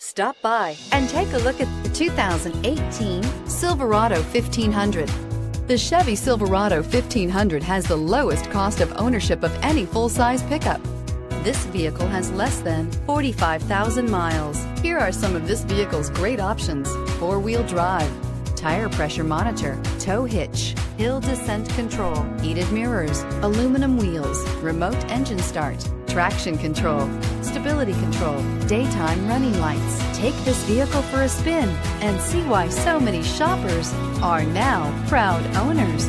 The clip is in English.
Stop by and take a look at the 2018 Silverado 1500. The Chevy Silverado 1500 has the lowest cost of ownership of any full-size pickup. This vehicle has less than 45,000 miles. Here are some of this vehicle's great options. Four-wheel drive, tire pressure monitor, tow hitch, hill descent control, heated mirrors, aluminum wheels, remote engine start, traction control, stability control, daytime running lights. Take this vehicle for a spin and see why so many shoppers are now proud owners.